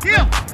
뛰.